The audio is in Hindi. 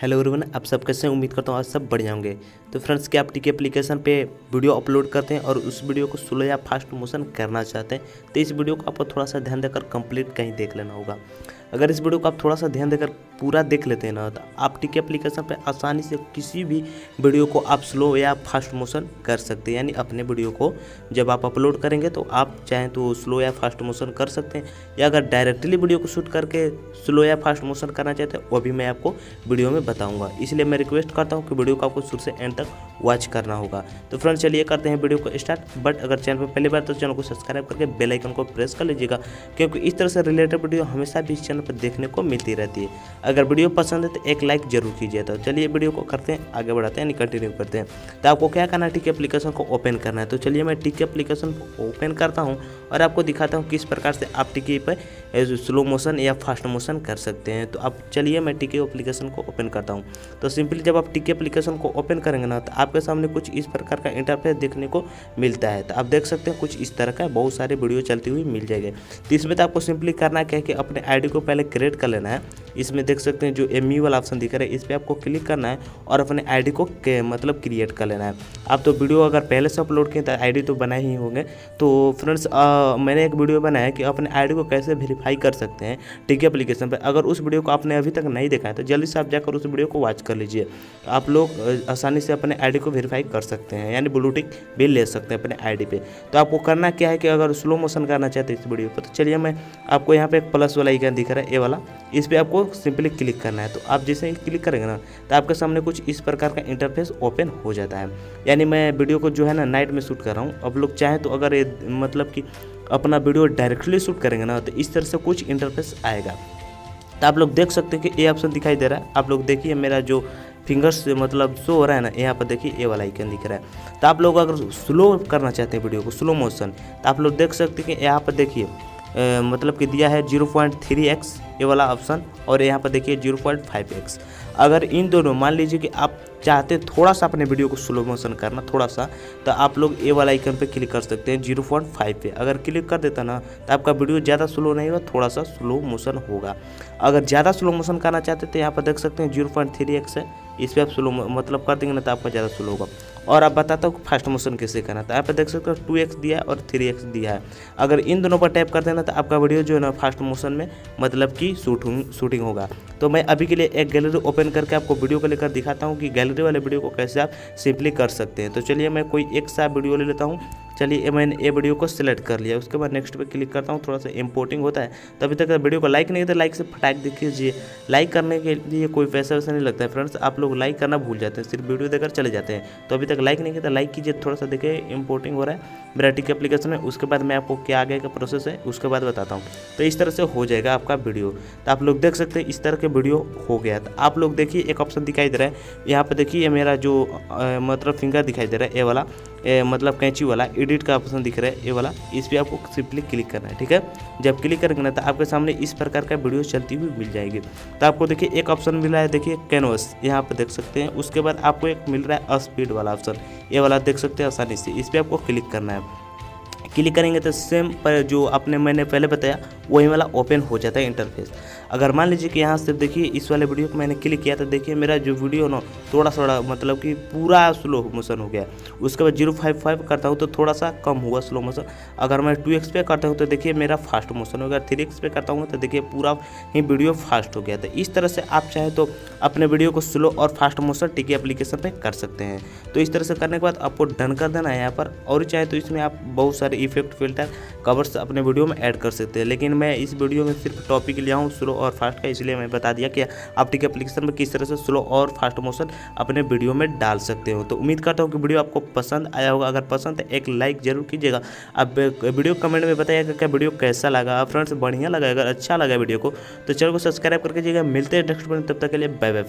हेलो एवरीवन, आप सब कैसे उम्मीद करता हूँ आज सब बढ़िया होंगे। तो फ्रेंड्स, क्या आप टिकी एप्लीकेशन पे वीडियो अपलोड करते हैं और उस वीडियो को स्लो या फास्ट मोशन करना चाहते हैं तो इस वीडियो को आपको थोड़ा सा ध्यान देकर कंप्लीट कहीं देख लेना होगा। अगर इस वीडियो को आप थोड़ा सा ध्यान देकर पूरा देख लेते हैं ना तो आप टिक एप्लीकेशन पर आसानी से किसी भी वीडियो को आप स्लो या फास्ट मोशन कर सकते हैं। यानी अपने वीडियो को जब आप अपलोड करेंगे तो आप चाहें तो स्लो या फास्ट मोशन कर सकते हैं। या अगर डायरेक्टली वीडियो को शूट करके स्लो या फास्ट मोशन करना चाहते हैं, वो भी मैं आपको वीडियो में बताऊँगा। इसलिए मैं रिक्वेस्ट करता हूँ कि वीडियो को आपको शुरू से एंड तक वॉच करना होगा। तो फ्रेंड्स चलिए करते हैं वीडियो को स्टार्ट बट अगर चैनल पर पहली बार तो चैनल को सब्सक्राइब करके बेलाइकन को प्रेस कर लीजिएगा, क्योंकि इस तरह से रिलेटेड वीडियो हमेशा भी इस चैनल पर देखने को मिलती रहती है। अगर वीडियो पसंद है तो एक लाइक ज़रूर कीजिए। तो चलिए वीडियो को करते हैं, आगे बढ़ाते हैं, यानी कंटिन्यू करते हैं। तो आपको क्या करना है टिक एप्लीकेशन को ओपन करना है। तो चलिए मैं टिक एप्लीकेशन को ओपन करता हूँ और आपको दिखाता हूँ किस प्रकार से आप टिकी पर स्लो मोशन या फास्ट मोशन कर सकते हैं। तो अब चलिए मैं टिकी एप्लीकेशन को ओपन करता हूँ। तो सिंपली जब आप टिकी एप्लीकेशन को ओपन करेंगे ना तो आपके सामने कुछ इस प्रकार का इंटरफेस देखने को मिलता है। तो आप देख सकते हैं कुछ इस तरह का बहुत सारे वीडियो चलती हुई मिल जाएँगे। तो इसमें तो आपको सिंपली करना क्या है कि अपने आईडी को पहले क्रिएट कर लेना है। इसमें देख सकते हैं जो एम वाला ऑप्शन दिख रहा है, इस पर आपको क्लिक करना है और अपने आईडी को मतलब क्रिएट कर लेना है। आप तो वीडियो अगर पहले से अपलोड किए तो आईडी तो बनाए ही होंगे। तो फ्रेंड्स मैंने एक वीडियो बनाया कि अपने आईडी को कैसे वेरीफाई कर सकते हैं टिकी एप्लीकेशन पर अगर उस वीडियो को आपने अभी तक नहीं देखा है तो जल्दी से आप जाकर उस वीडियो को वॉच कर लीजिए। तो आप लोग आसानी से अपने आईडी को वेरीफाई कर सकते हैं, यानी ब्लूटिक भी ले सकते हैं अपने आईडी पे। तो आपको करना क्या है कि अगर स्लो मोशन करना चाहते हैं इस वीडियो पर तो चलिए मैं आपको यहाँ पे एक प्लस वाला आइकन दिख रहा है ए वाला। इस पर आपको सिंपली क्लिक करना है। तो आप जैसे ही क्लिक करेंगे ना तो आपके सामने कुछ इस प्रकार का इंटरफेस ओपन हो जाता है। यानी मैं वीडियो को जो है ना नाइट में शूट कर रहा हूँ। अब लोग चाहें तो अगर ये मतलब कि अपना वीडियो डायरेक्टली शूट करेंगे ना तो इस तरह से कुछ इंटरफेस आएगा। तो आप लोग देख सकते हैं कि ये ऑप्शन दिखाई दे रहा है। आप लोग देखिए, मेरा जो फिंगर्स से मतलब शो हो रहा है ना, यहाँ पर देखिए ये वाला आइकन दिख रहा है। तो आप लोग अगर स्लो करना चाहते हैं वीडियो को स्लो मोशन तो आप लोग देख सकते हैं कि यहाँ पर देखिए मतलब कि दिया है ज़ीरो पॉइंट थ्री एक्स ये वाला ऑप्शन और यहाँ पर देखिए ज़ीरो पॉइंट फाइव एक्स अगर इन दोनों, मान लीजिए कि आप चाहते थोड़ा सा अपने वीडियो को स्लो मोशन करना, थोड़ा सा तो आप लोग ए वाला आइकन पे क्लिक कर सकते हैं ज़ीरो पॉइंट फाइव पे अगर क्लिक कर देता ना तो आपका वीडियो ज़्यादा स्लो नहीं होगा, थोड़ा सा स्लो मोशन होगा। अगर ज़्यादा स्लो मोशन करना चाहते तो यहाँ पर देख सकते हैं ज़ीरो पॉइंट थ्री एक्स है। इस पर आप स्लो मतलब कर देंगे ना तो आपका ज़्यादा स्लो होगा। और आप बताता हूँ फास्ट मोशन कैसे करना तो यहाँ पर देख सकते हो टू एक्स दिया है और थ्री एक्स दिया है। अगर इन दोनों पर टैप कर देना तो आपका वीडियो जो है ना फास्ट मोशन में मतलब कि शूटिंग शूटिंग होगा। तो मैं अभी के लिए एक गैलरी ओपन करके आपको वीडियो को लेकर दिखाता हूँ कि गैलरी वाले वीडियो को कैसे आप सिंपली कर सकते हैं। तो चलिए मैं कोई एक सा वीडियो ले लेता हूँ। चलिए मैंने ये वीडियो को सिलेक्ट कर लिया। उसके बाद नेक्स्ट पे क्लिक करता हूँ, थोड़ा सा इम्पोर्टिंग होता है। तो अभी तक वीडियो को लाइक नहीं किया लाइक से फटाक दीजिए लाइक करने के लिए कोई पैसा वैसा नहीं लगता है फ्रेंड्स आप लोग लाइक करना भूल जाते हैं, सिर्फ़ वीडियो देकर चले जाते हैं। तो अभी तक लाइक नहीं किया तो लाइक कीजिए, थोड़ा सा देखिए इम्पोर्टिंग हो रहा है। मेरा टिक एप्लीकेशन है, उसके बाद मैं आपको क्या आगे का प्रोसेस है, उसके बाद बताता हूँ। तो इस तरह से हो जाएगा आपका वीडियो। तो आप लोग देख सकते हैं, इस तरह के वीडियो हो गया तो आप लोग देखिए, एक ऑप्शन दिखाई दे रहा है। यहाँ पर देखिए मेरा जो मतलब फिंगर दिखाई दे रहा है, ये वाला। ए, मतलब कैंची वाला एडिट का ऑप्शन दिख रहा है ये वाला इस पर आपको सिंपली क्लिक करना है ठीक है? जब क्लिक करेंगे ना तो आपके सामने इस प्रकार का वीडियो चलती हुई मिल जाएगी। तो आपको देखिए एक ऑप्शन मिला है देखिए कैनवस यहाँ पर देख सकते हैं। उसके बाद आपको एक मिल रहा है स्पीड वाला ऑप्शन ये वाला देख सकते हैं आसानी से इस पर आपको क्लिक करना है। क्लिक करेंगे तो सेम पर जो आपने मैंने पहले बताया, वही वाला ओपन हो जाता है इंटरफेस अगर मान लीजिए कि यहाँ से देखिए, इस वाले वीडियो को मैंने क्लिक किया तो देखिए मेरा जो वीडियो ना थोड़ा थोड़ा मतलब कि पूरा स्लो मोशन हो गया उसके बाद ज़ीरो फाइव फाइव करता हूँ तो थोड़ा सा कम हुआ स्लो मोशन अगर मैं टू एक्स पे करता हूँ तो देखिए मेरा फास्ट मोशन हो गया। थ्री एक्स पे करता हूँ तो देखिए पूरा ही वीडियो फास्ट हो गया। तो इस तरह से आप चाहें तो अपने वीडियो को स्लो और फास्ट मोशन टिकी एप्लीकेशन पर कर सकते हैं। तो इस तरह से करने के बाद आपको डन कर देना है यहाँ पर। और चाहे तो इसमें आप बहुत सारे इफ़ेक्ट फ़िल्टर कवर्स अपने वीडियो में ऐड कर सकते हैं। लेकिन मैं इस वीडियो में सिर्फ़ टॉपिक लिया हूँ स्लो और फास्ट का, इसलिए मैं बता दिया कि आप टिक एप्लीकेशन में किस तरह से स्लो और फास्ट मोशन अपने वीडियो में डाल सकते हो। तो उम्मीद करता हूँ कि वीडियो आपको पसंद आया होगा। अगर पसंद है, एक लाइक ज़रूर कीजिएगा। अब वीडियो कमेंट में बताइएगा क्या वीडियो कैसा लगा। फ्रेंड्स बढ़िया लगा। अगर अच्छा लगा वीडियो को तो चैनल को सब्सक्राइब करके मिलते हैं नेक्स्ट वीडियो तब तक के लिए बाय बाय